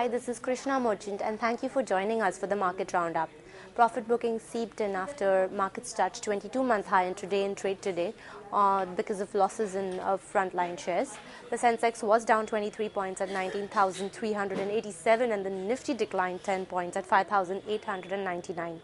Hi, this is Krishna Merchant, and thank you for joining us for the market roundup. Profit bookings seeped in after markets touched 22 month high in today in trade today uh, because of losses in uh, frontline shares. The Sensex was down 23 points at 19,387 and the Nifty declined 10 points at 5,899.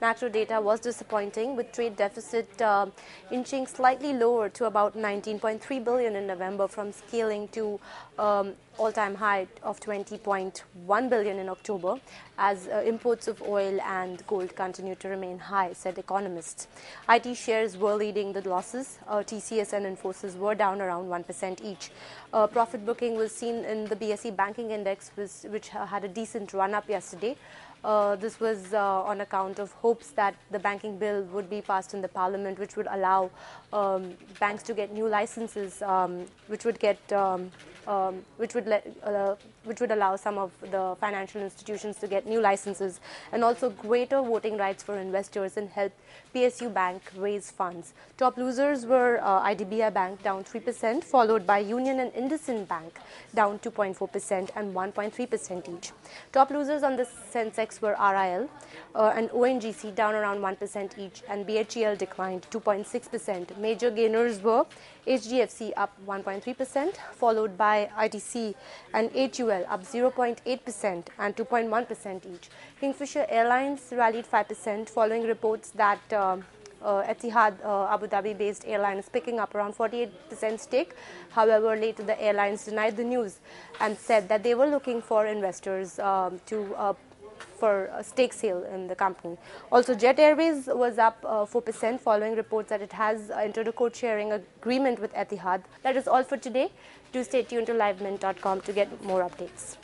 Macro data was disappointing with trade deficit uh, inching slightly lower to about 19.3 billion in November from scaling to um, all-time high of 20.1 billion in October as uh, imports of oil and gold continue to remain high, said economists. IT shares were leading the losses. Uh, TCS and Infosys were down around 1% each. Uh, profit booking was seen in the BSE banking index, was, which had a decent run-up yesterday. Uh, this was uh, on account of hopes that the banking bill would be passed in the parliament, which would allow um, banks to get new licenses, um, which would get um, um, which would let, uh, which would allow some of the financial institutions to get new licenses and also greater voting rights for investors and help PSU Bank raise funds. Top losers were uh, IDBI Bank down 3%, followed by Union and IndusInd Bank down 2.4% and 1.3% each. Top losers on the Sensex were RIL uh, and ONGC down around 1% each, and BHEL declined 2.6%. Major gainers were HDFC up 1.3%, followed by ITC and HUL up 0.8% and 2.1% each. Kingfisher Airlines rallied 5% following reports that uh, uh, Etihad uh, Abu Dhabi based airline is picking up around 48% stake. However, later the airlines denied the news and said that they were looking for investors um, to uh, for a stake sale in the company. Also, Jet Airways was up uh, 4% following reports that it has entered a code sharing agreement with Etihad. That is all for today. Do stay tuned to livemint.com to get more updates.